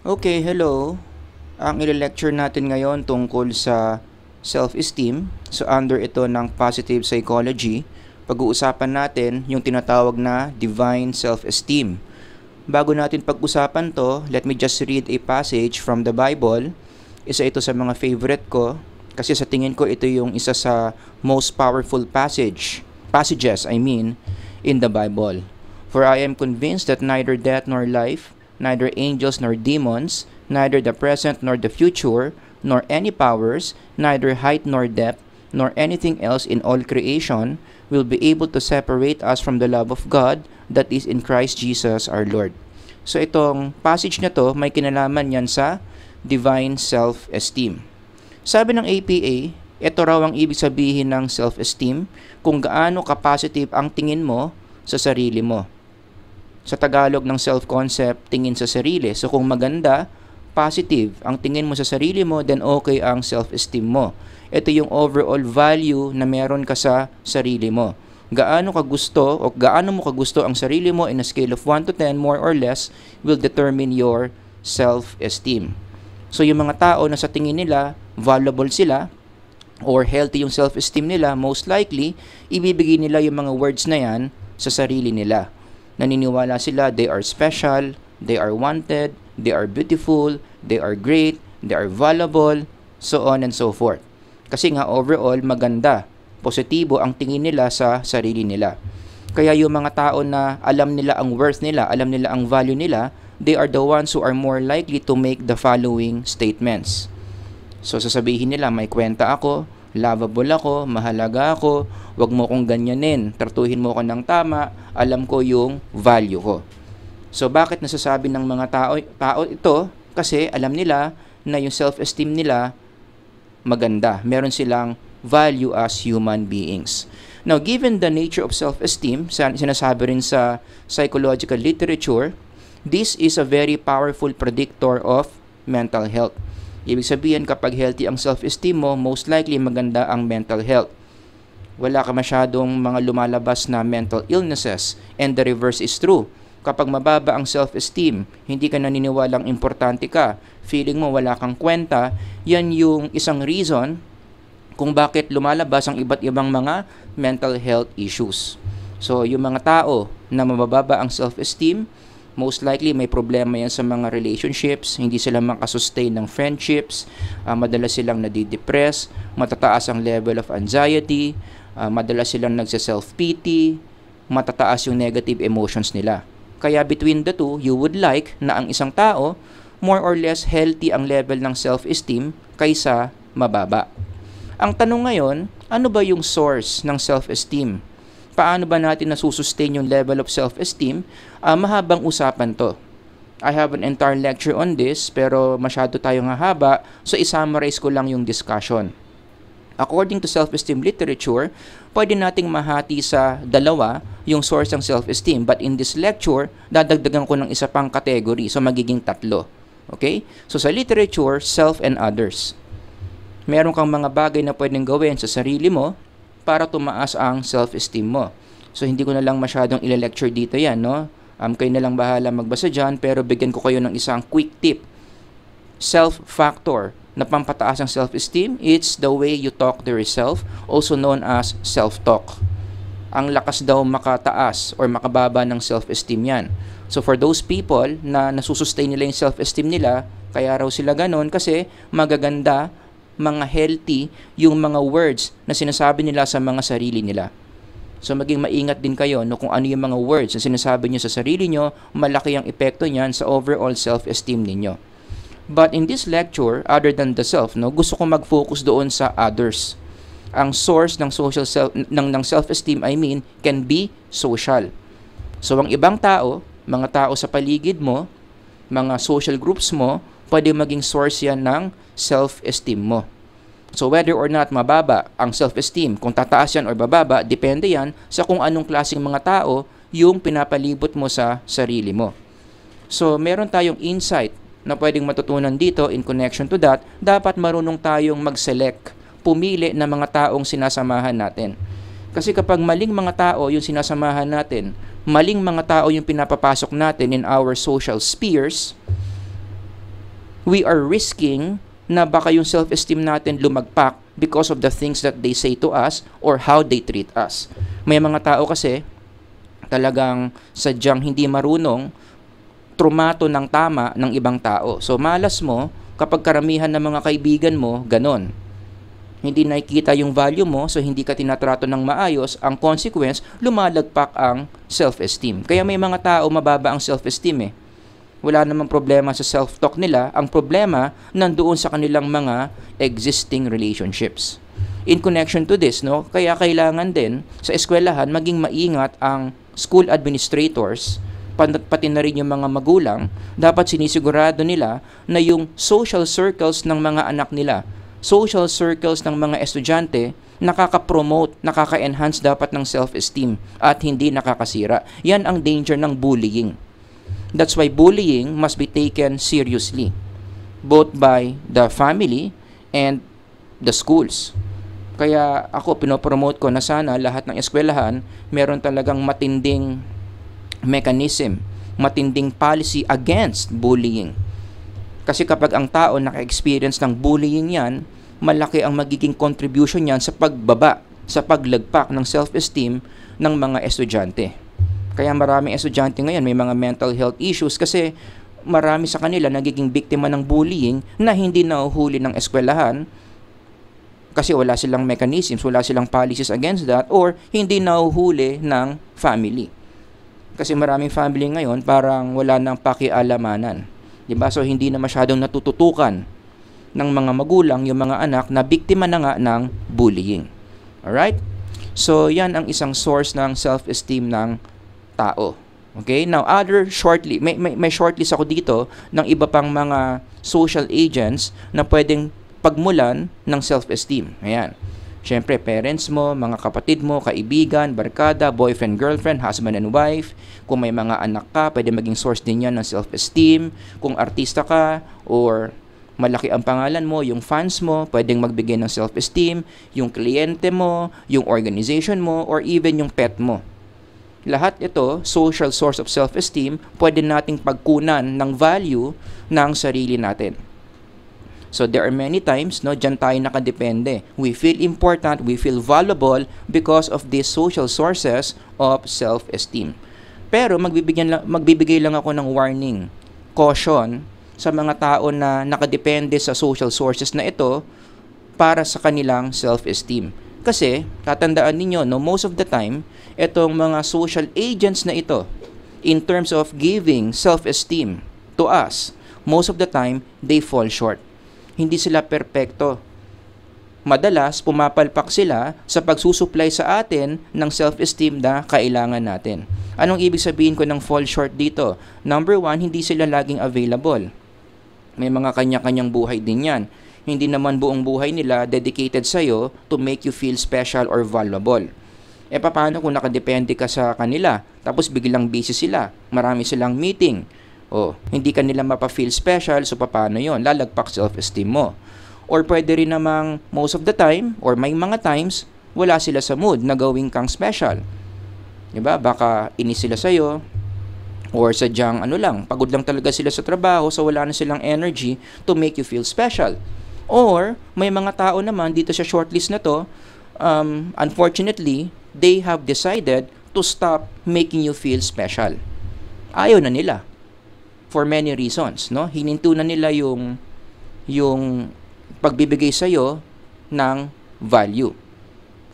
Okay, hello. Ang ile-lecture natin ngayon tungkol sa self-esteem. So under ito ng positive psychology, pag-uusapan natin yung tinatawag na divine self-esteem. Bago natin pag-usapan to, let me just read a passage from the Bible. Isa ito sa mga favorite ko kasi sa tingin ko ito yung isa sa most powerful passage, passages I mean, in the Bible. For I am convinced that neither death nor life, neither angels nor demons, neither the present nor the future, nor any powers, neither height nor depth, nor anything else in all creation will be able to separate us from the love of God that is in Christ Jesus our Lord. So itong passage na to may kinalaman yan sa divine self-esteem. Sabi ng APA, ito raw ang ibig sabihin ng self-esteem kung gaano ka-positive ang tingin mo sa sarili mo. Sa Tagalog ng self-concept, tingin sa sarili. So kung maganda, positive ang tingin mo sa sarili mo, then okay ang self-esteem mo. Ito yung overall value na meron ka sa sarili mo. Gaano ka gusto o gaano mo ka gusto ang sarili mo in a scale of 1 to 10 more or less will determine your self-esteem. So yung mga tao na sa tingin nila valuable sila or healthy yung self-esteem nila, most likely ibibigay nila yung mga words na yan sa sarili nila naniniwala sila they are special, they are wanted, they are beautiful, they are great, they are valuable, so on and so forth. Kasi nga overall maganda, positibo ang tingin nila sa sarili nila. Kaya yung mga tao na alam nila ang worth nila, alam nila ang value nila, they are the ones who are more likely to make the following statements. So sasabihin nila, may kwenta ako, lovable ako, mahalaga ako, wag mo kong ganyanin, tratuhin mo ko ng tama, alam ko yung value ko. So bakit nasasabi ng mga tao, tao ito? Kasi alam nila na yung self-esteem nila maganda. Meron silang value as human beings. Now, given the nature of self-esteem, sinasabi rin sa psychological literature, this is a very powerful predictor of mental health. Ibig sabihin, kapag healthy ang self-esteem mo, most likely maganda ang mental health. Wala ka masyadong mga lumalabas na mental illnesses and the reverse is true. Kapag mababa ang self-esteem, hindi ka naniniwalang importante ka, feeling mo wala kang kwenta, yan yung isang reason kung bakit lumalabas ang iba't ibang mga mental health issues. So, yung mga tao na mabababa ang self-esteem, most likely may problema yan sa mga relationships, hindi sila makasustain ng friendships, uh, madalas silang nadidepress, matataas ang level of anxiety, uh, madalas silang nagsa-self-pity, matataas yung negative emotions nila. Kaya between the two, you would like na ang isang tao more or less healthy ang level ng self-esteem kaysa mababa. Ang tanong ngayon, ano ba yung source ng self-esteem? paano ba natin nasusustain yung level of self-esteem, uh, mahabang usapan to. I have an entire lecture on this, pero masyado tayong hahaba, so isummarize ko lang yung discussion. According to self-esteem literature, pwede nating mahati sa dalawa yung source ng self-esteem. But in this lecture, dadagdagan ko ng isa pang category. So, magiging tatlo. Okay? So, sa literature, self and others. Meron kang mga bagay na pwedeng gawin sa sarili mo para tumaas ang self-esteem mo. So hindi ko na lang masyadong ile-lecture dito yan, no? Um, kayo na lang bahala magbasa dyan, pero bigyan ko kayo ng isang quick tip. Self-factor na pampataas ang self-esteem, it's the way you talk to yourself, also known as self-talk. Ang lakas daw makataas or makababa ng self-esteem yan. So for those people na nasusustain nila yung self-esteem nila, kaya raw sila ganon kasi magaganda mga healthy yung mga words na sinasabi nila sa mga sarili nila. So maging maingat din kayo no kung ano yung mga words na sinasabi niyo sa sarili niyo, malaki ang epekto niyan sa overall self-esteem ninyo. But in this lecture, other than the self, no, gusto ko mag-focus doon sa others. Ang source ng social self ng, ng self-esteem, I mean, can be social. So ang ibang tao, mga tao sa paligid mo, mga social groups mo, pwede maging source yan ng self-esteem mo. So whether or not mababa ang self-esteem, kung tataas yan or bababa, depende yan sa kung anong klaseng mga tao yung pinapalibot mo sa sarili mo. So meron tayong insight na pwedeng matutunan dito in connection to that, dapat marunong tayong mag-select, pumili ng mga taong sinasamahan natin. Kasi kapag maling mga tao yung sinasamahan natin, maling mga tao yung pinapapasok natin in our social spheres, we are risking na baka yung self-esteem natin lumagpak because of the things that they say to us or how they treat us. May mga tao kasi talagang sadyang hindi marunong trumato ng tama ng ibang tao. So malas mo kapag karamihan ng mga kaibigan mo ganon. Hindi nakikita yung value mo so hindi ka tinatrato ng maayos, ang consequence lumalagpak ang self-esteem. Kaya may mga tao mababa ang self-esteem eh wala namang problema sa self-talk nila. Ang problema nandoon sa kanilang mga existing relationships. In connection to this, no, kaya kailangan din sa eskwelahan maging maingat ang school administrators pati na rin yung mga magulang, dapat sinisigurado nila na yung social circles ng mga anak nila, social circles ng mga estudyante, nakaka-promote, nakaka-enhance dapat ng self-esteem at hindi nakakasira. Yan ang danger ng bullying. That's why bullying must be taken seriously, both by the family and the schools. Kaya ako pinopromote ko na sana lahat ng eskwelahan meron talagang matinding mechanism, matinding policy against bullying. Kasi kapag ang tao naka-experience ng bullying yan, malaki ang magiging contribution yan sa pagbaba, sa paglagpak ng self-esteem ng mga estudyante. Kaya maraming estudyante ngayon may mga mental health issues kasi marami sa kanila nagiging biktima ng bullying na hindi nahuhuli ng eskwelahan kasi wala silang mechanisms, wala silang policies against that or hindi nahuhuli ng family. Kasi maraming family ngayon parang wala nang pakialamanan. 'Di ba? So hindi na masyadong natututukan ng mga magulang yung mga anak na biktima na nga ng bullying. Alright? So, yan ang isang source ng self-esteem ng tao. Okay? Now, other shortly, may, may, may shortlist ako dito ng iba pang mga social agents na pwedeng pagmulan ng self-esteem. Ayan. Siyempre, parents mo, mga kapatid mo, kaibigan, barkada, boyfriend, girlfriend, husband and wife. Kung may mga anak ka, pwede maging source din yan ng self-esteem. Kung artista ka or malaki ang pangalan mo, yung fans mo, pwedeng magbigay ng self-esteem, yung kliyente mo, yung organization mo, or even yung pet mo. Lahat ito, social source of self-esteem, pwede nating pagkunan ng value ng sarili natin. So there are many times, no, dyan tayo nakadepende. We feel important, we feel valuable because of these social sources of self-esteem. Pero magbibigyan lang, magbibigay lang ako ng warning, caution sa mga tao na nakadepende sa social sources na ito para sa kanilang self-esteem. Kasi, tatandaan ninyo, no, most of the time, itong mga social agents na ito, in terms of giving self-esteem to us, most of the time, they fall short. Hindi sila perpekto. Madalas, pumapalpak sila sa pagsusupply sa atin ng self-esteem na kailangan natin. Anong ibig sabihin ko ng fall short dito? Number one, hindi sila laging available. May mga kanya-kanyang buhay din yan hindi naman buong buhay nila dedicated sa'yo to make you feel special or valuable. E paano kung nakadepende ka sa kanila, tapos biglang busy sila, marami silang meeting, o hindi ka nila mapa-feel special, so paano yon Lalagpak self-esteem mo. Or pwede rin namang most of the time, or may mga times, wala sila sa mood na gawing kang special. Diba? Baka inis sila sa'yo, or sadyang ano lang, pagod lang talaga sila sa trabaho, so wala na silang energy to make you feel special. Or, may mga tao naman dito sa shortlist na to, um, unfortunately, they have decided to stop making you feel special. Ayaw na nila. For many reasons, no? Hininto na nila yung yung pagbibigay sa iyo ng value.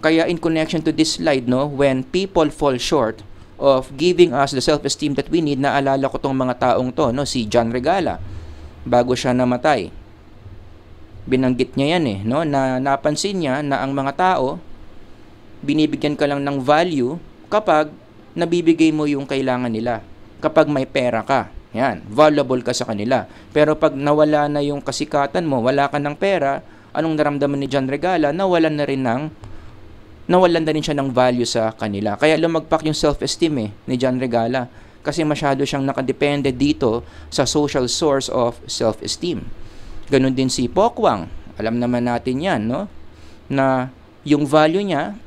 Kaya in connection to this slide, no, when people fall short of giving us the self-esteem that we need, naalala ko tong mga taong to, no, si John Regala, bago siya namatay binanggit niya yan eh, no? Na napansin niya na ang mga tao binibigyan ka lang ng value kapag nabibigay mo yung kailangan nila. Kapag may pera ka, yan, valuable ka sa kanila. Pero pag nawala na yung kasikatan mo, wala ka ng pera, anong naramdaman ni John Regala? Nawalan na rin ng nawalan na rin siya ng value sa kanila. Kaya lumagpak yung self-esteem eh, ni John Regala kasi masyado siyang nakadepende dito sa social source of self-esteem. Ganon din si Pokwang. Alam naman natin yan, no? Na yung value niya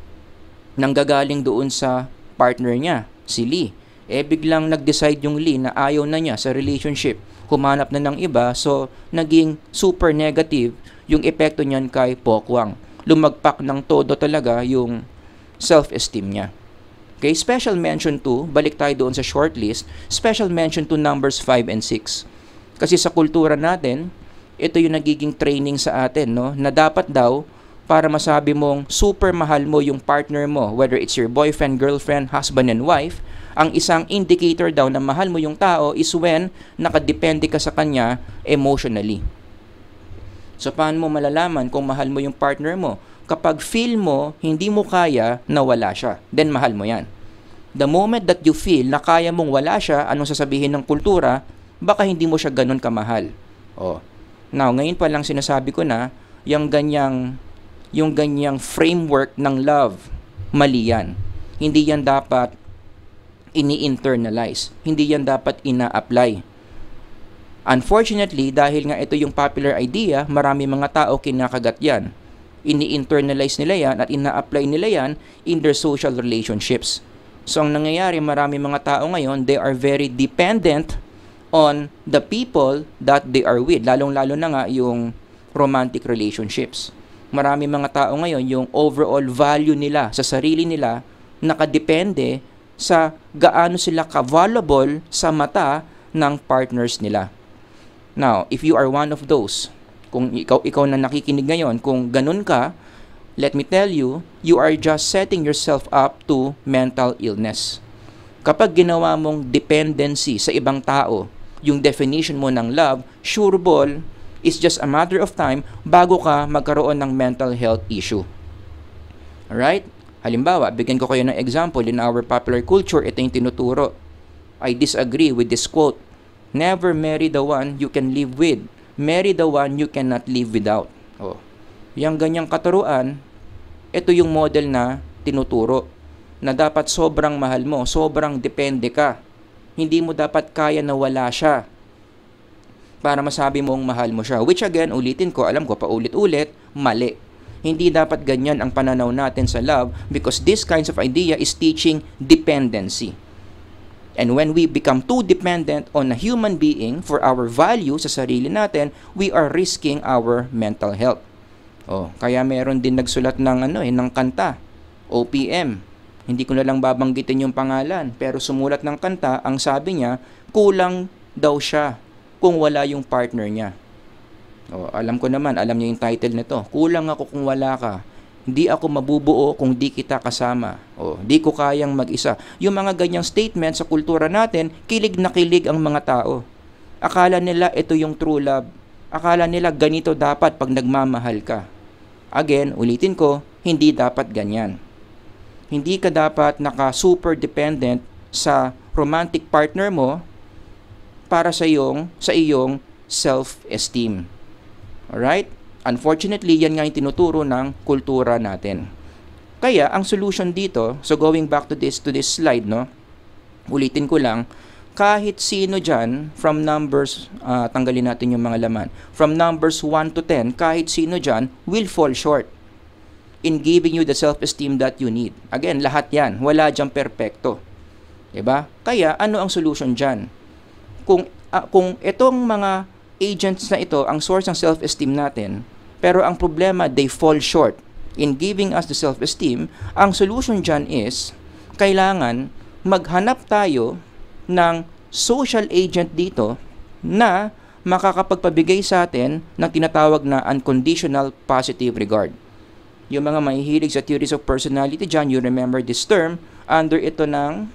nanggagaling doon sa partner niya, si Lee. Eh biglang nag-decide yung Lee na ayaw na niya sa relationship. Humanap na ng iba, so naging super negative yung epekto niyan kay Pokwang. Lumagpak ng todo talaga yung self-esteem niya. Okay, special mention to, balik tayo doon sa shortlist, special mention to numbers 5 and 6. Kasi sa kultura natin, ito yung nagiging training sa atin, no? Na dapat daw, para masabi mong super mahal mo yung partner mo, whether it's your boyfriend, girlfriend, husband, and wife, ang isang indicator daw na mahal mo yung tao is when nakadepende ka sa kanya emotionally. So, paano mo malalaman kung mahal mo yung partner mo? kapag feel mo hindi mo kaya na wala siya, then mahal mo yan. The moment that you feel na kaya mong wala siya, anong sasabihin ng kultura, baka hindi mo siya ganun kamahal. Oh. Now, ngayon pa lang sinasabi ko na, yung ganyang, yung ganyang framework ng love, mali yan. Hindi yan dapat ini-internalize. Hindi yan dapat ina-apply. Unfortunately, dahil nga ito yung popular idea, marami mga tao kinakagat yan ini-internalize nila yan at ina-apply nila yan in their social relationships. So ang nangyayari, marami mga tao ngayon, they are very dependent on the people that they are with. Lalong-lalo na nga yung romantic relationships. Marami mga tao ngayon, yung overall value nila sa sarili nila nakadepende sa gaano sila ka-valuable sa mata ng partners nila. Now, if you are one of those kung ikaw, ikaw na nakikinig ngayon, kung ganun ka, let me tell you, you are just setting yourself up to mental illness. Kapag ginawa mong dependency sa ibang tao, yung definition mo ng love, sure ball, is just a matter of time bago ka magkaroon ng mental health issue. Alright? Halimbawa, bigyan ko kayo ng example in our popular culture, ito yung tinuturo. I disagree with this quote. Never marry the one you can live with marry the one you cannot live without. Oh. Yang ganyang katuruan, ito yung model na tinuturo na dapat sobrang mahal mo, sobrang depende ka. Hindi mo dapat kaya na wala siya para masabi mong mahal mo siya. Which again, ulitin ko, alam ko, paulit-ulit, mali. Hindi dapat ganyan ang pananaw natin sa love because this kinds of idea is teaching dependency. And when we become too dependent on a human being for our value sa sarili natin, we are risking our mental health. Oh, kaya meron din nagsulat ng ano eh ng kanta, OPM. Hindi ko na lang babanggitin yung pangalan, pero sumulat ng kanta, ang sabi niya, kulang daw siya kung wala yung partner niya. Oh, alam ko naman, alam niyo yung title nito. Kulang ako kung wala ka. Hindi ako mabubuo kung di kita kasama. O, di ko kayang mag-isa. Yung mga ganyang statement sa kultura natin, kilig na kilig ang mga tao. Akala nila ito yung true love. Akala nila ganito dapat pag nagmamahal ka. Again, ulitin ko, hindi dapat ganyan. Hindi ka dapat naka-super dependent sa romantic partner mo para sa iyong sa iyong self-esteem. Alright? Unfortunately, yan nga yung tinuturo ng kultura natin. Kaya, ang solution dito, so going back to this, to this slide, no, ulitin ko lang, kahit sino dyan, from numbers, uh, tanggalin natin yung mga laman, from numbers 1 to 10, kahit sino dyan, will fall short in giving you the self-esteem that you need. Again, lahat yan. Wala dyan perfecto. Diba? Kaya, ano ang solution dyan? Kung, uh, kung itong mga agents na ito ang source ng self-esteem natin, pero ang problema, they fall short in giving us the self-esteem. Ang solution dyan is, kailangan maghanap tayo ng social agent dito na makakapagpabigay sa atin ng tinatawag na unconditional positive regard. Yung mga mahihilig sa theories of personality dyan, you remember this term, under ito ng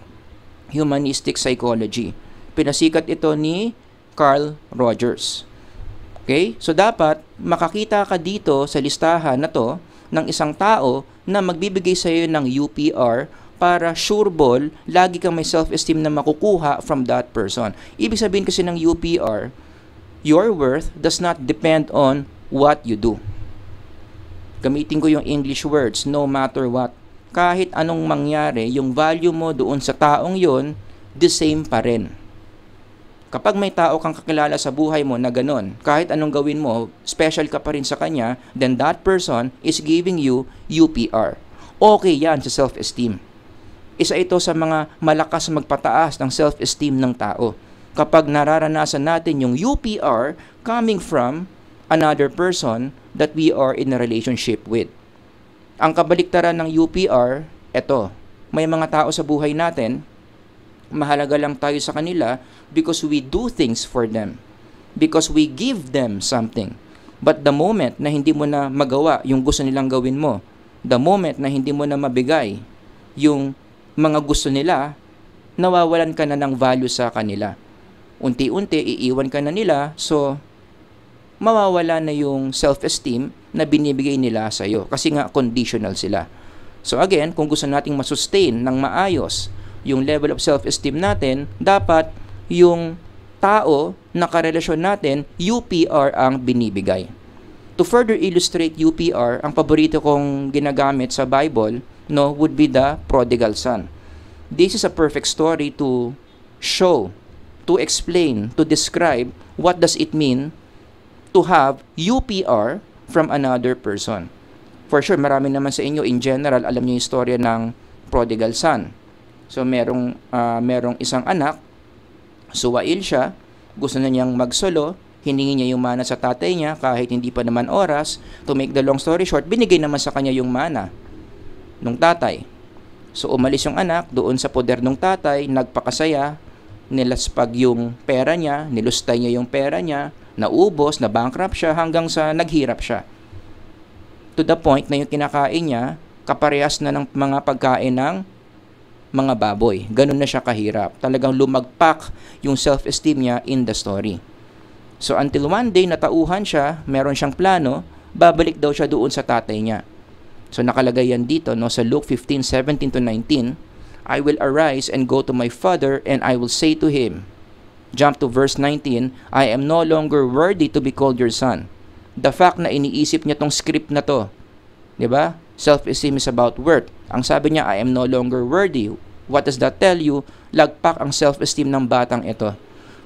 humanistic psychology. Pinasikat ito ni Carl Rogers. Okay? So dapat makakita ka dito sa listahan na to ng isang tao na magbibigay sa iyo ng UPR para sure ball, lagi kang may self-esteem na makukuha from that person. Ibig sabihin kasi ng UPR, your worth does not depend on what you do. Gamitin ko yung English words, no matter what. Kahit anong mangyari, yung value mo doon sa taong yon, the same pa rin. Kapag may tao kang kakilala sa buhay mo na ganun, kahit anong gawin mo, special ka pa rin sa kanya, then that person is giving you UPR. Okay yan sa self-esteem. isa ito sa mga malakas magpataas ng self-esteem ng tao. Kapag nararanasan natin yung UPR coming from another person that we are in a relationship with. Ang kabaliktaran ng UPR, eto, may mga tao sa buhay natin, mahalaga lang tayo sa kanila because we do things for them. Because we give them something. But the moment na hindi mo na magawa yung gusto nilang gawin mo, the moment na hindi mo na mabigay yung mga gusto nila, nawawalan ka na ng value sa kanila. Unti-unti, iiwan ka na nila, so mawawala na yung self-esteem na binibigay nila sa iyo kasi nga conditional sila. So again, kung gusto nating masustain ng maayos yung level of self-esteem natin, dapat yung tao na karelasyon natin, UPR ang binibigay. To further illustrate UPR, ang paborito kong ginagamit sa Bible no, would be the prodigal son. This is a perfect story to show, to explain, to describe what does it mean to have UPR from another person. For sure, marami naman sa inyo in general alam niyo yung istorya ng prodigal son. So merong uh, merong isang anak, suwail siya, gusto na niyang magsolo, hiningi niya yung mana sa tatay niya kahit hindi pa naman oras. To make the long story short, binigay naman sa kanya yung mana nung tatay. So umalis yung anak doon sa poder ng tatay, nagpakasaya, nilaspag yung pera niya, nilustay niya yung pera niya, naubos, na bankrupt siya hanggang sa naghirap siya. To the point na yung kinakain niya, kaparehas na ng mga pagkain ng mga baboy. Ganun na siya kahirap. Talagang lumagpak yung self-esteem niya in the story. So until one day natauhan siya, meron siyang plano, babalik daw siya doon sa tatay niya. So nakalagay yan dito no sa Luke 15:17 to 19, I will arise and go to my father and I will say to him, Jump to verse 19, I am no longer worthy to be called your son. The fact na iniisip niya tong script na to, 'di ba? Self-esteem is about worth. Ang sabi niya, I am no longer worthy. What does that tell you? Lagpak ang self-esteem ng batang ito.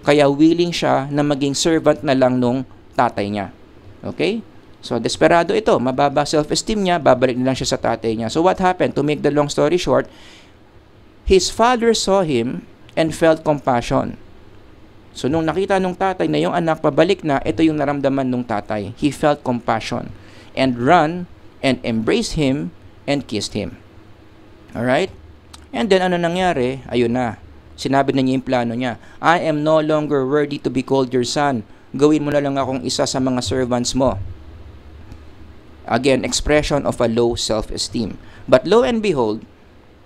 Kaya willing siya na maging servant na lang nung tatay niya. Okay? So, desperado ito. Mababa self-esteem niya, babalik na lang siya sa tatay niya. So, what happened? To make the long story short, his father saw him and felt compassion. So, nung nakita nung tatay na yung anak pabalik na, ito yung naramdaman nung tatay. He felt compassion and run and embraced him and kissed him. Alright? And then, ano nangyari? Ayun na Sinabi na niya yung plano niya. I am no longer worthy to be called your son. Gawin mo na lang akong isa sa mga servants mo. Again, expression of a low self-esteem. But lo and behold,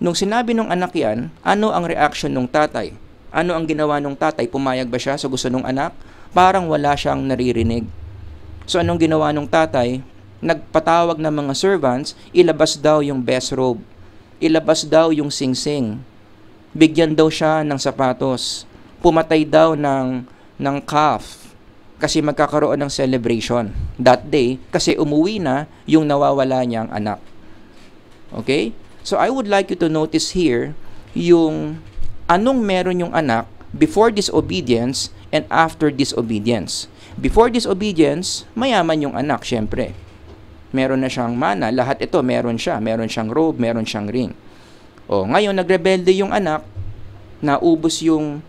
nung sinabi nung anak yan, ano ang reaction nung tatay? Ano ang ginawa nung tatay? Pumayag ba siya sa gusto nung anak? Parang wala siyang naririnig. So anong ginawa nung tatay? Nagpatawag ng mga servants, ilabas daw yung best robe. Ilabas daw yung singsing bigyan daw siya ng sapatos. Pumatay daw ng, ng calf kasi magkakaroon ng celebration that day kasi umuwi na yung nawawala niyang anak. Okay? So I would like you to notice here yung anong meron yung anak before disobedience and after disobedience. Before disobedience, mayaman yung anak, syempre. Meron na siyang mana, lahat ito meron siya. Meron siyang robe, meron siyang ring. O, ngayon, nagrebelde yung anak, naubos yung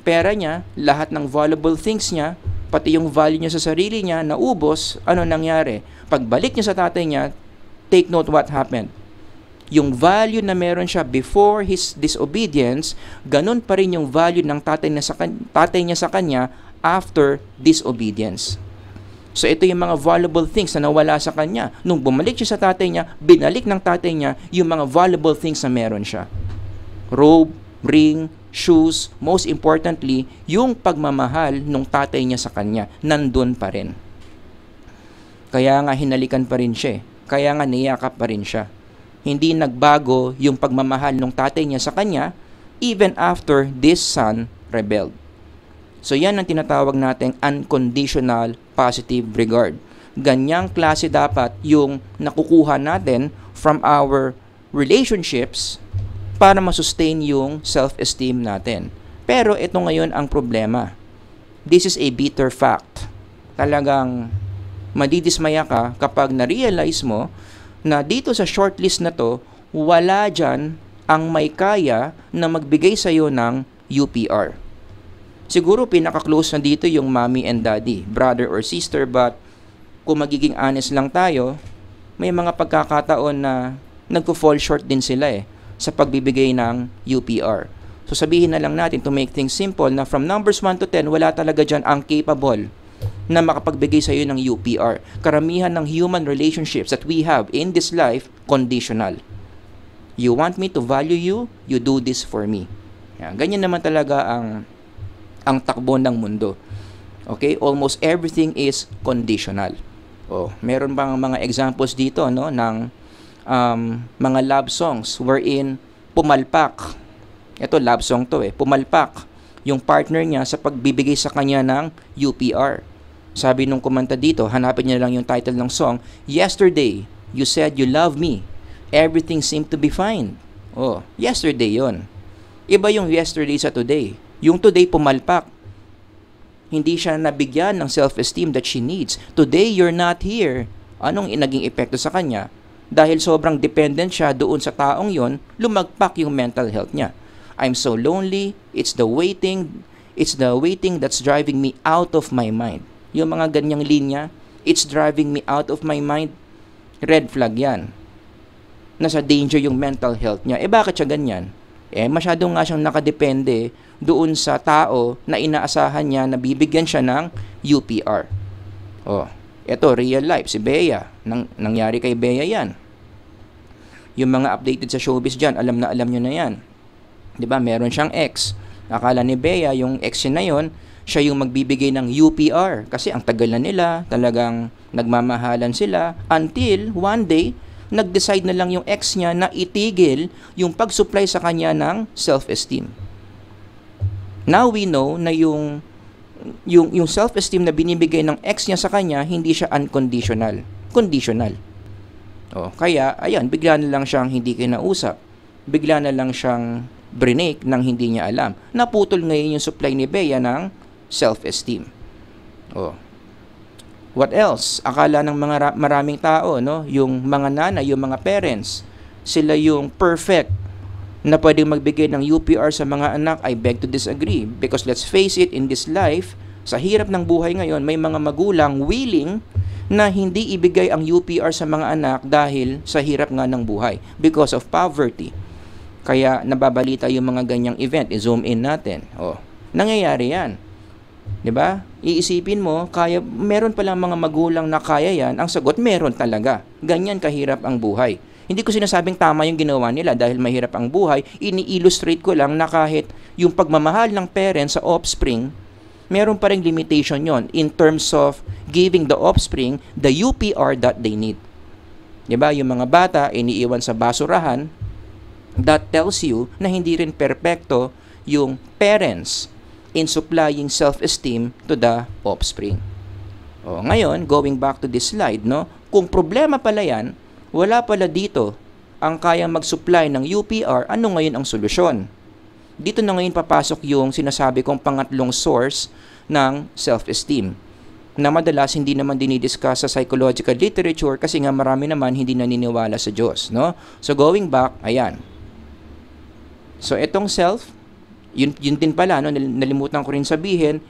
pera niya, lahat ng valuable things niya, pati yung value niya sa sarili niya, naubos, ano nangyari? Pagbalik niya sa tatay niya, take note what happened. Yung value na meron siya before his disobedience, ganun pa rin yung value ng tatay niya sa, tatay niya sa kanya after disobedience. So ito yung mga valuable things na nawala sa kanya. Nung bumalik siya sa tatay niya, binalik ng tatay niya yung mga valuable things na meron siya. Robe, ring, shoes, most importantly, yung pagmamahal ng tatay niya sa kanya, nandun pa rin. Kaya nga hinalikan pa rin siya. Eh. Kaya nga niyakap pa rin siya. Hindi nagbago yung pagmamahal ng tatay niya sa kanya even after this son rebelled. So yan ang tinatawag nating unconditional positive regard. Ganyang klase dapat yung nakukuha natin from our relationships para masustain yung self-esteem natin. Pero ito ngayon ang problema. This is a bitter fact. Talagang madidismaya ka kapag na-realize mo na dito sa shortlist na to, wala dyan ang may kaya na magbigay sa iyo ng UPR. Siguro pinaka-close na dito yung mommy and daddy, brother or sister, but kung magiging honest lang tayo, may mga pagkakataon na nagko-fall short din sila eh sa pagbibigay ng UPR. So sabihin na lang natin to make things simple na from numbers 1 to 10, wala talaga dyan ang capable na makapagbigay sa iyo ng UPR. Karamihan ng human relationships that we have in this life, conditional. You want me to value you, you do this for me. Yan, ganyan naman talaga ang ang takbo ng mundo. Okay? Almost everything is conditional. Oh, meron bang mga examples dito no ng um, mga love songs wherein pumalpak. Ito love song to eh. Pumalpak yung partner niya sa pagbibigay sa kanya ng UPR. Sabi nung kumanta dito, hanapin niya lang yung title ng song, Yesterday, you said you love me everything seemed to be fine. Oh, yesterday yon. Iba yung yesterday sa today. Yung today pumalpak. Hindi siya nabigyan ng self-esteem that she needs. Today, you're not here. Anong naging epekto sa kanya? Dahil sobrang dependent siya doon sa taong yon, lumagpak yung mental health niya. I'm so lonely, it's the waiting, it's the waiting that's driving me out of my mind. Yung mga ganyang linya, it's driving me out of my mind, red flag yan nasa danger yung mental health niya. Eh bakit siya ganyan? Eh masyado nga siyang nakadepende doon sa tao na inaasahan niya na bibigyan siya ng UPR. Oh, ito real life si Bea. Nang, nangyari kay Bea 'yan. Yung mga updated sa showbiz diyan, alam na alam niyo na 'yan. 'Di ba? Meron siyang ex. Akala ni Bea yung ex na 'yon, siya yung magbibigay ng UPR kasi ang tagal na nila, talagang nagmamahalan sila until one day nag-decide na lang yung ex niya na itigil yung pag-supply sa kanya ng self-esteem. Now we know na yung yung yung self-esteem na binibigay ng ex niya sa kanya hindi siya unconditional, conditional. Oh, kaya ayan, bigla na lang siyang hindi kinausap. Bigla na lang siyang brinake nang hindi niya alam. Naputol ngayon yung supply ni Bea ng self-esteem. Oh, What else? Akala ng mga maraming tao, no, yung mga nana, yung mga parents, sila yung perfect na pwedeng magbigay ng UPR sa mga anak, I beg to disagree. Because let's face it, in this life, sa hirap ng buhay ngayon, may mga magulang willing na hindi ibigay ang UPR sa mga anak dahil sa hirap nga ng buhay because of poverty. Kaya nababalita yung mga ganyang event, i-zoom in natin. Oh, nangyayari yan. 'Di ba? Iisipin mo, kaya meron pala mga magulang na kaya 'yan. Ang sagot, meron talaga. Ganyan kahirap ang buhay. Hindi ko sinasabing tama yung ginawa nila dahil mahirap ang buhay. Ini-illustrate ko lang na kahit yung pagmamahal ng parents sa offspring, meron pa ring limitation yon in terms of giving the offspring the UPR that they need. 'Di ba? Yung mga bata iniiwan sa basurahan, that tells you na hindi rin perpekto yung parents in supplying self-esteem to the offspring. O, ngayon, going back to this slide, no, kung problema pala yan, wala pala dito ang kayang mag-supply ng UPR, ano ngayon ang solusyon? Dito na ngayon papasok yung sinasabi kong pangatlong source ng self-esteem na madalas hindi naman dinidiscuss sa psychological literature kasi nga marami naman hindi naniniwala sa Diyos. No? So going back, ayan. So itong self, yun, yun din pala, no, nalimutan ko rin sabihin,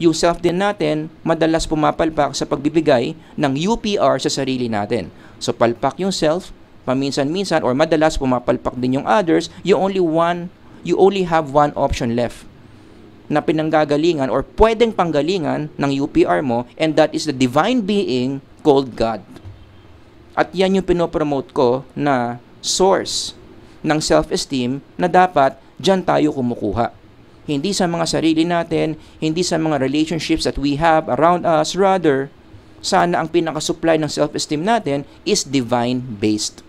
yung self din natin, madalas pumapalpak sa pagbibigay ng UPR sa sarili natin. So, palpak yung self, paminsan-minsan, or madalas pumapalpak din yung others, you only one, you only have one option left na pinanggagalingan or pwedeng panggalingan ng UPR mo and that is the divine being called God. At yan yung pinopromote ko na source ng self-esteem na dapat dyan tayo kumukuha. Hindi sa mga sarili natin, hindi sa mga relationships that we have around us, rather, sana ang pinaka-supply ng self-esteem natin is divine-based.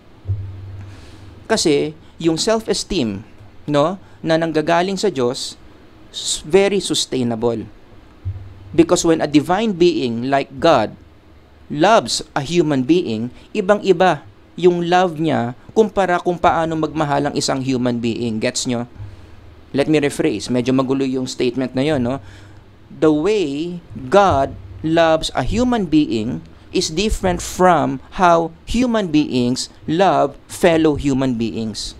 Kasi, yung self-esteem, no, na nanggagaling sa Diyos, very sustainable. Because when a divine being like God loves a human being, ibang-iba yung love niya kumpara kung paano magmahal ang isang human being. Gets nyo? Let me rephrase, medyo magulo yung statement na yon, no? The way God loves a human being is different from how human beings love fellow human beings.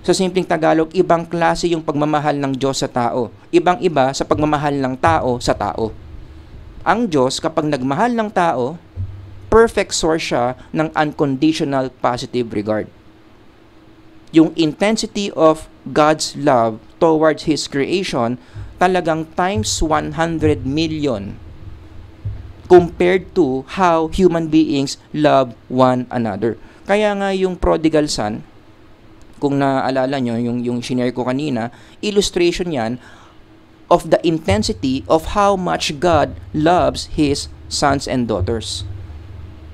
Sa simpleng Tagalog, ibang klase yung pagmamahal ng Diyos sa tao. Ibang-iba sa pagmamahal ng tao sa tao. Ang Diyos, kapag nagmahal ng tao, perfect source siya ng unconditional positive regard. Yung intensity of God's love towards His creation talagang times 100 million compared to how human beings love one another. Kaya nga yung prodigal son, kung naaalala nyo, yung, yung shinare ko kanina, illustration yan of the intensity of how much God loves His sons and daughters.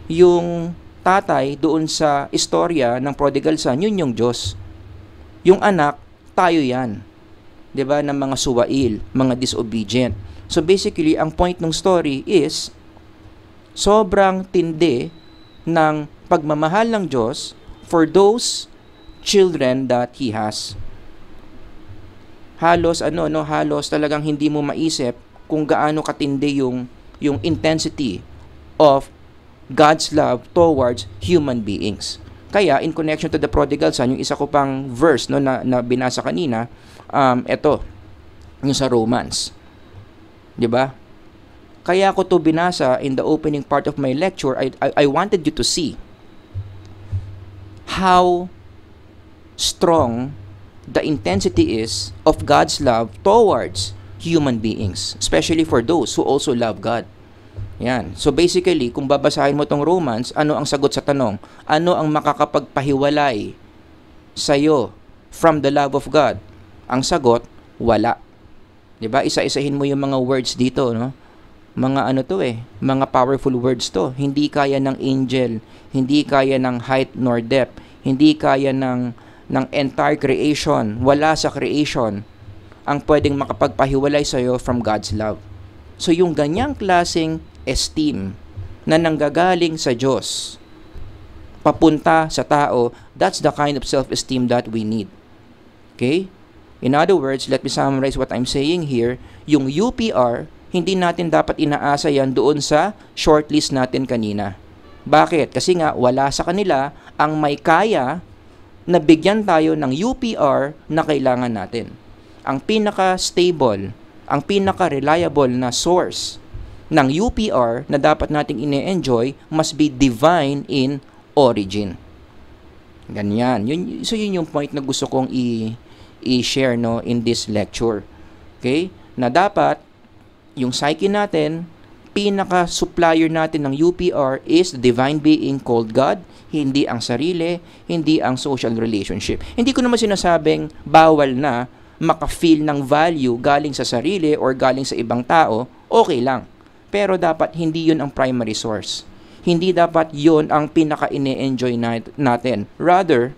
Yung tatay doon sa istorya ng prodigal son, yun yung Diyos. Yung anak, tayo yan. 'Di ba ng mga suwail, mga disobedient. So basically, ang point ng story is sobrang tindi ng pagmamahal ng Diyos for those children that He has. Halos ano no, halos talagang hindi mo maisip kung gaano katindi yung yung intensity of God's love towards human beings. Kaya in connection to the prodigal son, yung isa ko pang verse no na, na binasa kanina, um ito yung sa Romans. 'Di ba? Kaya ko to binasa in the opening part of my lecture, I, I, I wanted you to see how strong the intensity is of God's love towards human beings, especially for those who also love God. Yan. So basically, kung babasahin mo tong Romans, ano ang sagot sa tanong? Ano ang makakapagpahiwalay sa'yo from the love of God? Ang sagot, wala. 'Di ba? Isa-isahin mo yung mga words dito, no? mga ano to eh, mga powerful words to. Hindi kaya ng angel, hindi kaya ng height nor depth, hindi kaya ng ng entire creation, wala sa creation ang pwedeng makapagpahiwalay sa iyo from God's love. So yung ganyang klaseng esteem na nanggagaling sa Diyos papunta sa tao, that's the kind of self-esteem that we need. Okay? In other words, let me summarize what I'm saying here. Yung UPR hindi natin dapat inaasa yan doon sa shortlist natin kanina. Bakit? Kasi nga wala sa kanila ang may kaya na bigyan tayo ng UPR na kailangan natin. Ang pinaka-stable, ang pinaka-reliable na source ng UPR na dapat nating ine-enjoy must be divine in origin. Ganyan. Yun, so yun yung point na gusto kong i- i-share no, in this lecture. Okay? Na dapat yung psyche natin, pinaka-supplier natin ng UPR is the divine being called God, hindi ang sarili, hindi ang social relationship. Hindi ko naman sinasabing bawal na maka-feel ng value galing sa sarili or galing sa ibang tao, okay lang. Pero dapat hindi yun ang primary source. Hindi dapat yun ang pinaka-ine-enjoy natin. Rather,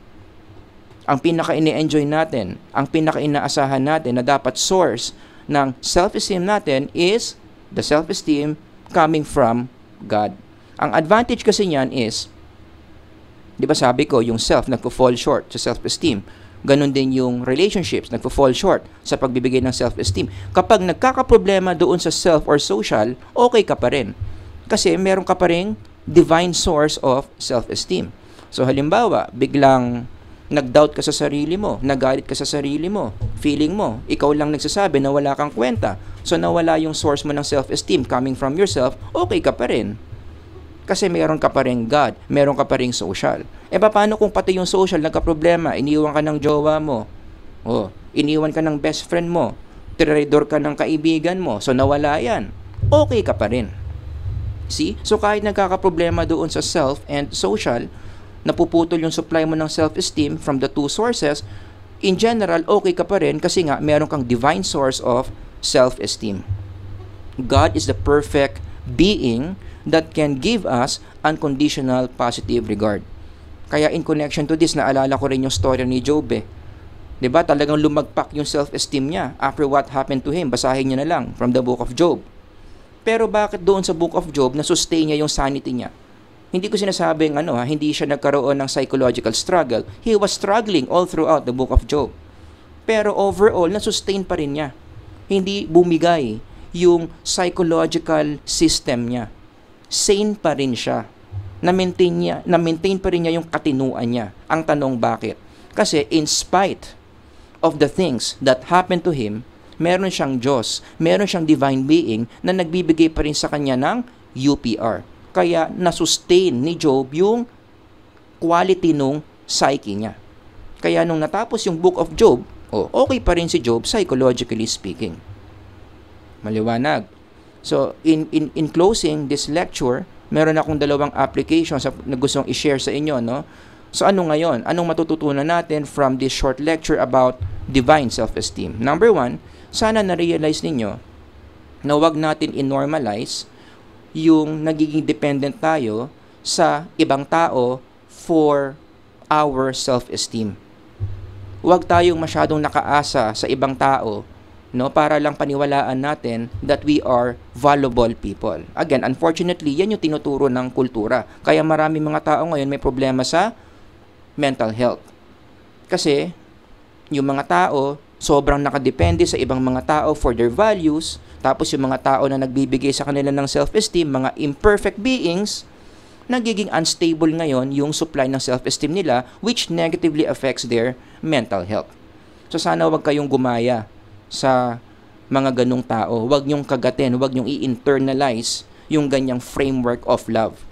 ang pinaka-ine-enjoy natin, ang pinaka-inaasahan natin na dapat source ng self-esteem natin is the self-esteem coming from God. Ang advantage kasi niyan is, di ba sabi ko, yung self nagpo-fall short sa self-esteem. Ganon din yung relationships, nagpo-fall short sa pagbibigay ng self-esteem. Kapag nagkakaproblema doon sa self or social, okay ka pa rin. Kasi meron ka pa rin divine source of self-esteem. So halimbawa, biglang nag-doubt ka sa sarili mo, nagalit ka sa sarili mo, feeling mo, ikaw lang nagsasabi na wala kang kwenta. So nawala yung source mo ng self-esteem coming from yourself, okay ka pa rin. Kasi meron ka pa rin God, meron ka pa rin social. E paano kung pati yung social nagka-problema, iniwan ka ng jowa mo, oh, iniwan ka ng best friend mo, tirador ka ng kaibigan mo, so nawala yan, okay ka pa rin. See? So kahit nagkaka-problema doon sa self and social, napuputol yung supply mo ng self-esteem from the two sources, in general, okay ka pa rin kasi nga meron kang divine source of self-esteem. God is the perfect being that can give us unconditional positive regard. Kaya in connection to this, naalala ko rin yung story ni Job eh. ba? Talagang lumagpak yung self-esteem niya after what happened to him. Basahin niyo na lang from the book of Job. Pero bakit doon sa book of Job na sustain niya yung sanity niya? Hindi ko sinasabing ano ha, hindi siya nagkaroon ng psychological struggle. He was struggling all throughout the book of Job. Pero overall, na-sustain pa rin niya. Hindi bumigay yung psychological system niya. Sane pa rin siya. Na-maintain, niya, na-maintain pa rin niya yung katinuan niya. Ang tanong bakit? Kasi in spite of the things that happened to him, meron siyang Diyos, meron siyang divine being na nagbibigay pa rin sa kanya ng UPR. Kaya nasustain ni Job yung quality nung psyche niya. Kaya nung natapos yung book of Job, oh, okay pa rin si Job psychologically speaking. Maliwanag. So, in, in, in closing this lecture, meron akong dalawang applications na gustong i-share sa inyo, no? So, ano ngayon? Anong matututunan natin from this short lecture about divine self-esteem? Number one, sana na-realize ninyo na wag natin in-normalize yung nagiging dependent tayo sa ibang tao for our self-esteem. Huwag tayong masyadong nakaasa sa ibang tao no para lang paniwalaan natin that we are valuable people. Again, unfortunately, yan yung tinuturo ng kultura. Kaya marami mga tao ngayon may problema sa mental health. Kasi yung mga tao sobrang nakadepende sa ibang mga tao for their values, tapos yung mga tao na nagbibigay sa kanila ng self-esteem, mga imperfect beings, nagiging unstable ngayon yung supply ng self-esteem nila which negatively affects their mental health. So sana wag kayong gumaya sa mga ganong tao. Huwag niyong kagatin, huwag niyong i-internalize yung ganyang framework of love.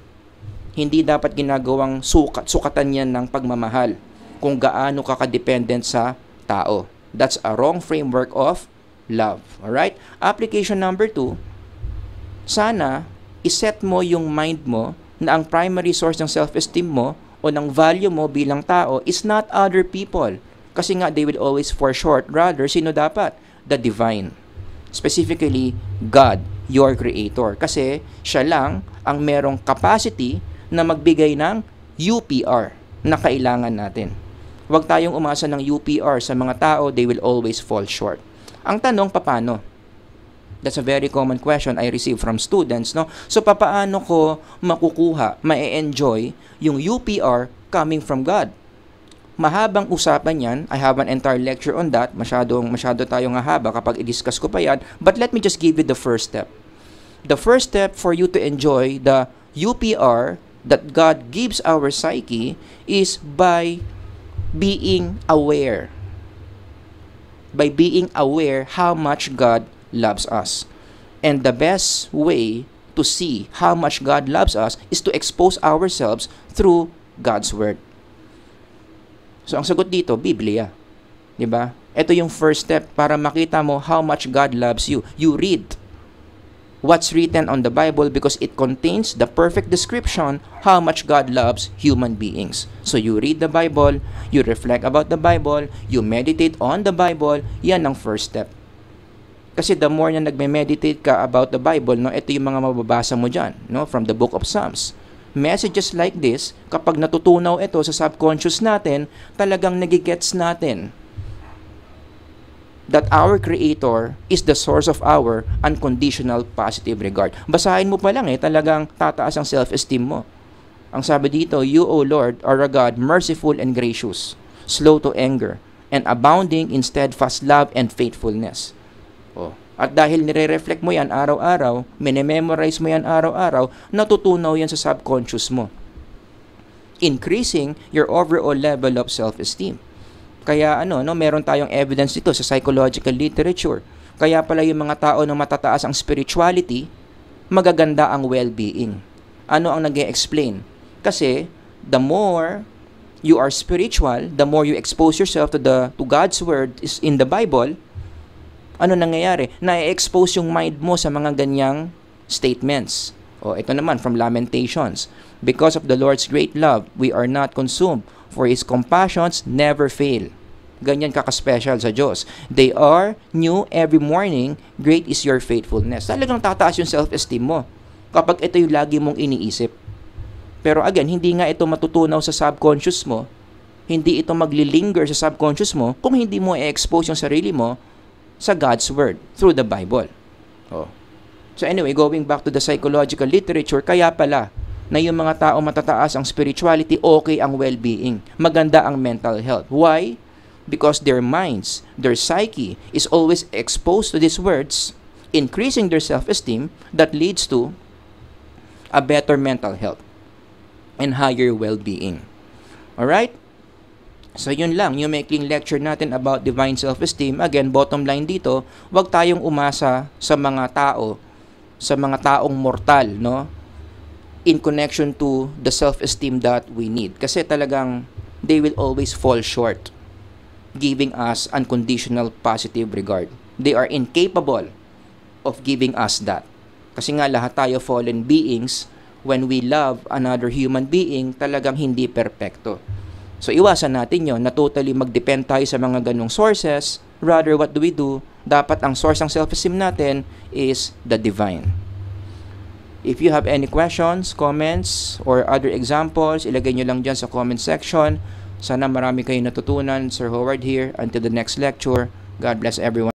Hindi dapat ginagawang sukat, sukatan yan ng pagmamahal kung gaano ka kadependent sa tao. That's a wrong framework of love. Alright? Application number two, sana iset mo yung mind mo na ang primary source ng self-esteem mo o ng value mo bilang tao is not other people. Kasi nga, they will always for short. Rather, sino dapat? The divine. Specifically, God, your creator. Kasi siya lang ang merong capacity na magbigay ng UPR na kailangan natin. Huwag tayong umasa ng UPR sa mga tao, they will always fall short. Ang tanong, paano? That's a very common question I receive from students, no? So, papaano ko makukuha, ma-enjoy yung UPR coming from God? Mahabang usapan yan. I have an entire lecture on that. Masyadong, masyado tayong hahaba kapag i-discuss ko pa yan. But let me just give you the first step. The first step for you to enjoy the UPR that God gives our psyche is by being aware. By being aware how much God loves us. And the best way to see how much God loves us is to expose ourselves through God's Word. So, ang sagot dito, Biblia. 'Di ba? Ito yung first step para makita mo how much God loves you. You read what's written on the Bible because it contains the perfect description how much God loves human beings. So you read the Bible, you reflect about the Bible, you meditate on the Bible, yan ang first step. Kasi the more na nagme-meditate ka about the Bible, no, ito yung mga mababasa mo diyan, no, from the book of Psalms. Messages like this, kapag natutunaw ito sa subconscious natin, talagang nagigets natin that our Creator is the source of our unconditional positive regard. Basahin mo pa lang eh, talagang tataas ang self-esteem mo. Ang sabi dito, You, O Lord, are a God merciful and gracious, slow to anger, and abounding in steadfast love and faithfulness. Oh. At dahil nire-reflect mo yan araw-araw, minememorize mo yan araw-araw, natutunaw yan sa subconscious mo. Increasing your overall level of self-esteem. Kaya ano, no, meron tayong evidence dito sa psychological literature. Kaya pala yung mga tao na matataas ang spirituality, magaganda ang well-being. Ano ang nag explain Kasi the more you are spiritual, the more you expose yourself to the to God's word is in the Bible, ano nangyayari? Na-expose yung mind mo sa mga ganyang statements. O ito naman from Lamentations. Because of the Lord's great love, we are not consumed for His compassions never fail. Ganyan kaka-special sa Diyos. They are new every morning. Great is your faithfulness. Talagang tataas yung self-esteem mo kapag ito yung lagi mong iniisip. Pero again, hindi nga ito matutunaw sa subconscious mo. Hindi ito maglilinger sa subconscious mo kung hindi mo i-expose yung sarili mo sa God's Word through the Bible. Oh. So anyway, going back to the psychological literature, kaya pala na yung mga tao matataas ang spirituality, okay ang well-being. Maganda ang mental health. Why? Because their minds, their psyche is always exposed to these words, increasing their self-esteem that leads to a better mental health and higher well-being. All right? So yun lang, yung maikling lecture natin about divine self-esteem. Again, bottom line dito, huwag tayong umasa sa mga tao, sa mga taong mortal, no? In connection to the self-esteem that we need. Kasi talagang they will always fall short giving us unconditional positive regard. They are incapable of giving us that. Kasi nga lahat tayo fallen beings, when we love another human being, talagang hindi perpekto. So iwasan natin yon na totally mag-depend tayo sa mga ganong sources. Rather, what do we do? Dapat ang source ng self-esteem natin is the divine. If you have any questions, comments, or other examples, ilagay nyo lang dyan sa comment section. Sana marami kayong natutunan. Sir Howard here. Until the next lecture, God bless everyone.